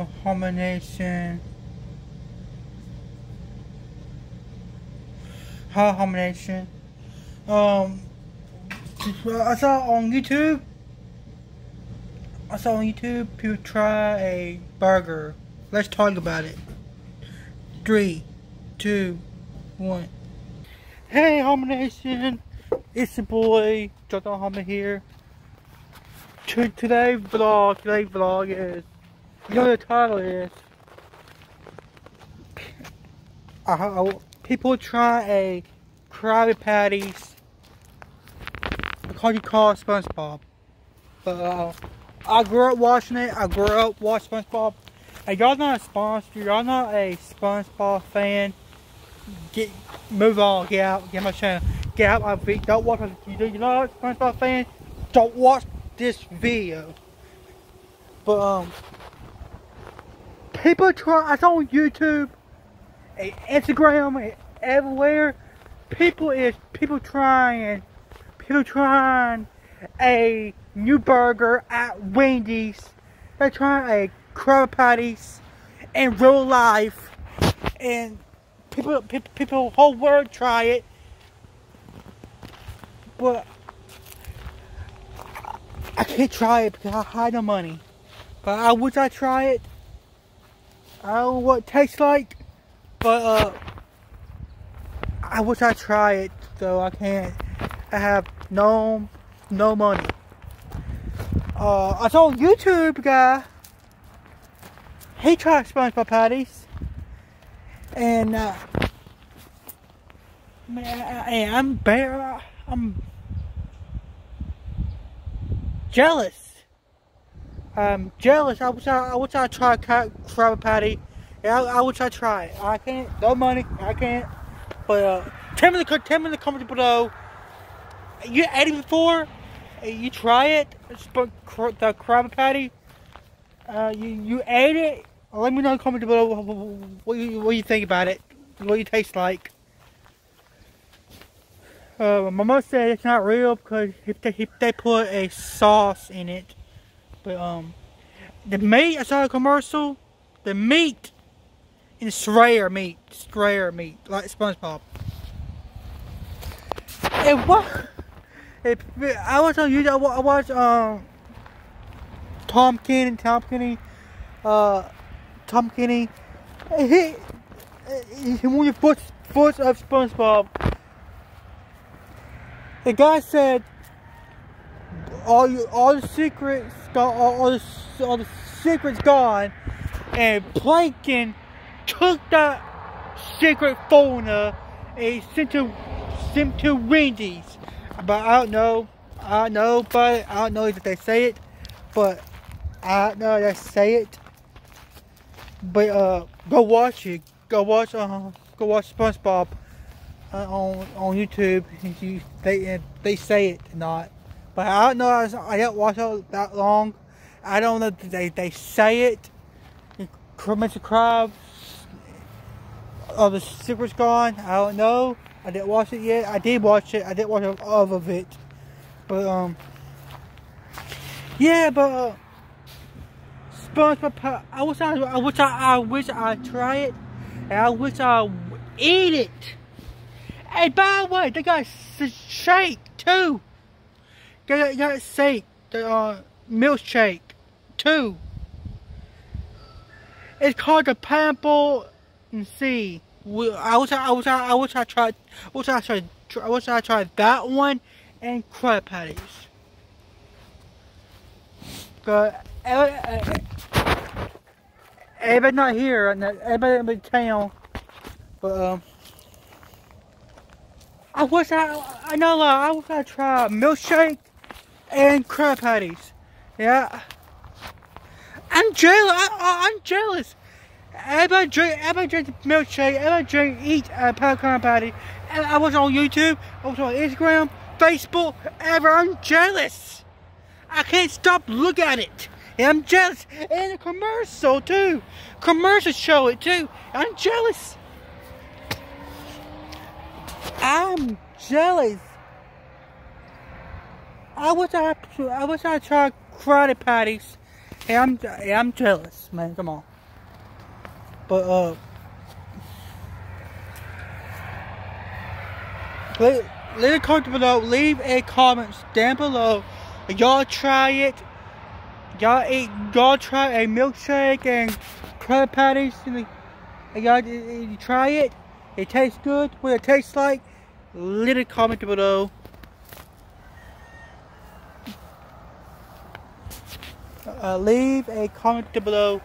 Abomination. Abomination. Um, I saw on YouTube. I saw on YouTube people try a burger. Let's talk about it. Three, two, one. Hey, Abomination. It's your boy, Jonathan Hallman here. Today vlog, today vlog is, you know what the title is? I, I, people try a Krabby Patties, I call you call SpongeBob. But uh, I grew up watching it, I grew up watching SpongeBob. And y'all not a sponsor, y'all not a SpongeBob fan, get move on, get out, get my channel, get out my feet, don't watch my video. You're not a SpongeBob fan, don't watch this video. But um people try it's on YouTube, Instagram, everywhere. People is people trying people trying a new burger at Wendy's. They're trying a crab patties in real life and people people people whole world try it. But I can't try it because I have no money. But I wish I try it. I don't know what it tastes like. But uh I wish I try it so I can't I have no no money. Uh I saw YouTube guy he tried SpongeBob patties and uh man, I'm bare I'm jealous. I'm jealous. I wish I, I wish I tried Krabby Patty. Yeah, I, I wish I tried. I can't. No money. I can't. But uh, tell me the tell me the comments below. You ate it before? You try it? The crab Patty. Uh, you you ate it? Let me know in the comments below what you what you think about it. What you taste like. Uh, my mom said it's not real because if they, if they put a sauce in it. But, um, the meat, I saw a commercial, the meat is rare meat. It's rare meat, like SpongeBob. And what? If, I was on YouTube, I watched, um, Tom Kenny, Tom Kenny, uh, Tom Kenny, he, he, he one of foot of SpongeBob the guy said all you, all the secrets all, all, the, all the secrets gone and Plankton took that secret phone and sent to sent to Wendy's. But I don't know. I don't know but I don't know if they say it. But I don't know they say it. But uh go watch it. Go watch uh go watch SpongeBob uh, on on YouTube. You, they they say it not, but I don't know. I, didn't watch it that long. I don't know. They they say it. Mr. Krabs. Oh, the secret's gone. I don't know. I didn't watch it yet. I did watch it. I didn't watch all of it, but um, yeah, but. Uh, SpongeBob. I wish I, I wish I, I wish I try it, and I wish I eat it. Hey, by the way, they got shake too. Got a shake, the uh, milkshake too. It's called the pineapple and see. I wish I, I wish I, I wish I tried. Wish I tried. I wish I tried that one and crab patties. But everybody, everybody not here, everybody in the town. But um. I wish I, I know, uh, I wish I try milkshake and crab patties. Yeah. I'm jealous. I, am jealous. Everybody drink, everybody drink milkshake. Everybody drink, eat a crab patty. I was on YouTube. I was on Instagram, Facebook. Ever, I'm jealous. I can't stop looking at it. And I'm jealous. And a commercial too. Commercials show it too. I'm jealous. I'm jealous. I wish I, I wish I tried Krabby patties. Hey, I'm, hey, I'm jealous, man. Come on. But uh, leave, leave a comment below. Leave a comment down below. Y'all try it. Y'all eat. Y'all try a milkshake and crab patties. And y'all try it. It tastes good. What it tastes like. Leave a comment below. Uh, leave a comment below.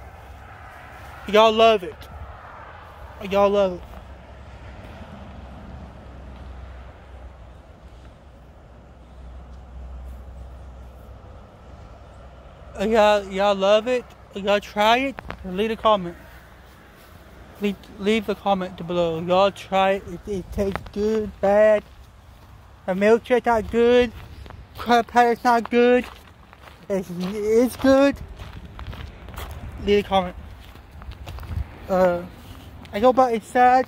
Y'all love it. Y'all love it. Y'all, y'all love it. Y'all try it. Leave a comment. Leave, leave a comment below. Y'all try it. it. It tastes good, bad. A milkshake not good. Crab patty's not good. It's, it's good. Leave a comment. Uh, I know about it's sad.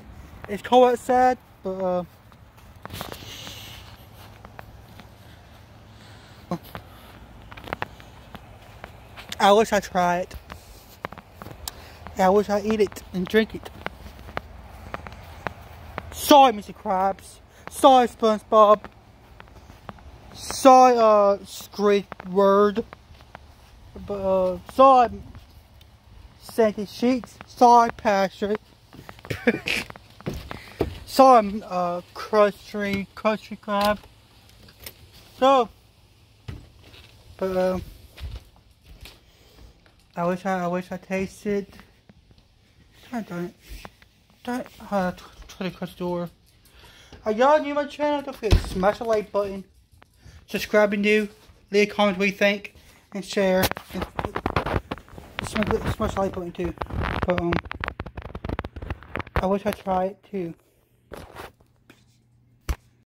It's cold outside, but uh. I wish I tried it. I wish I eat it and drink it. Sorry, Mr. Krabs. Sorry, SpongeBob. Sorry, uh, Squidward. But, uh, sorry, Sandy Cheeks. Sorry, Patrick. sorry, uh, Krusty, Krusty Krab. So, but, uh, I wish I, I wish I tasted. I don't. Don't. Uh, try to cut the door. Are y'all new to my channel? Don't forget to smash the like button, subscribe and do, leave a comment you think, and share. And smash, smash like button too. But um, I wish I tried it too.